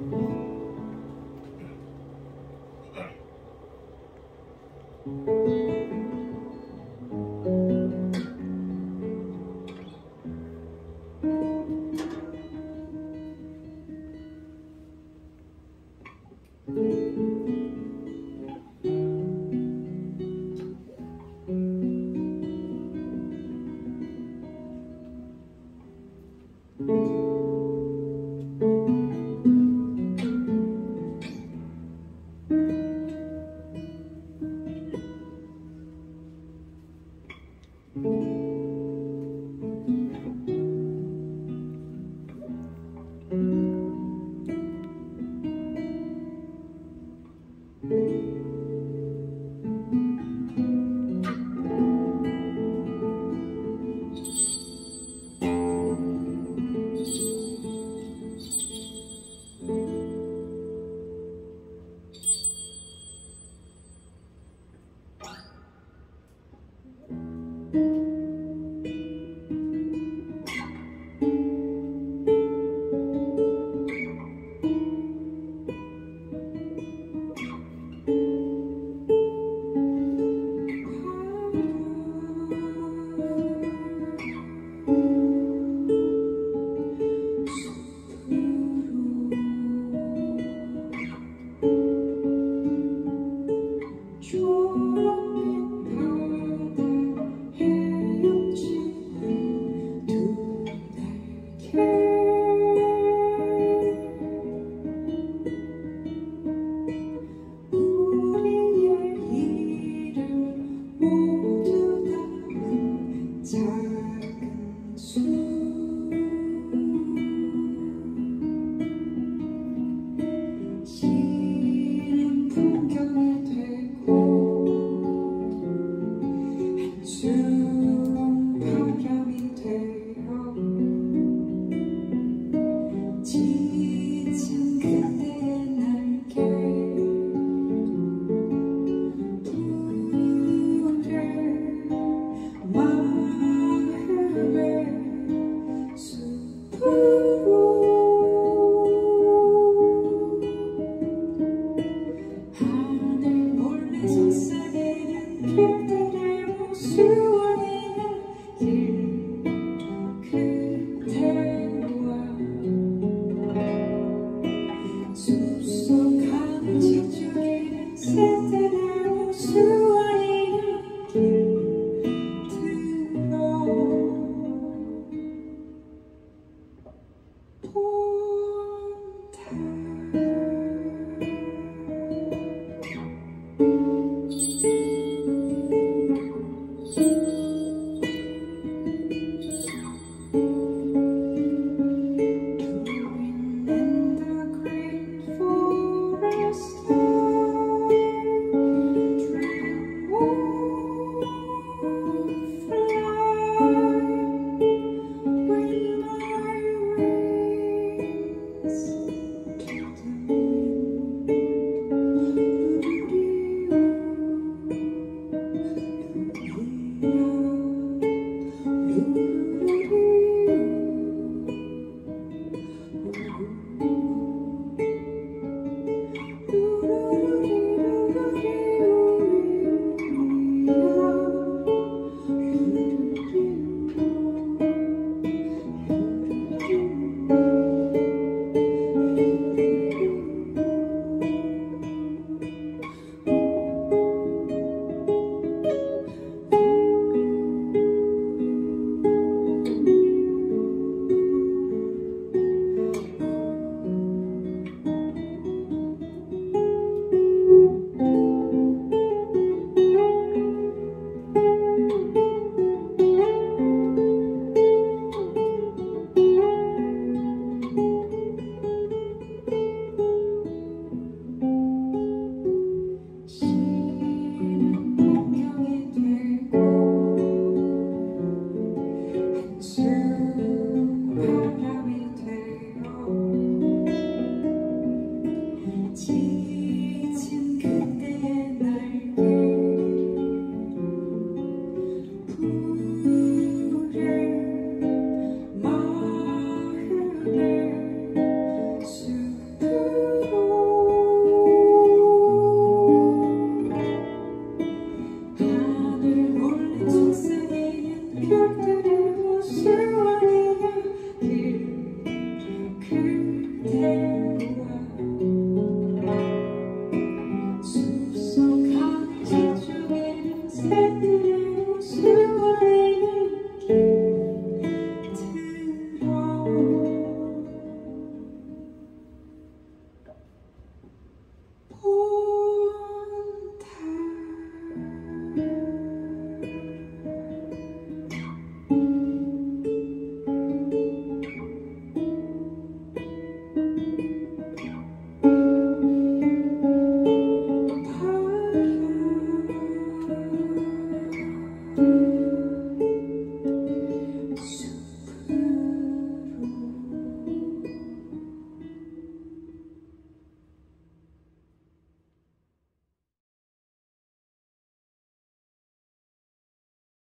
Thank you. When silver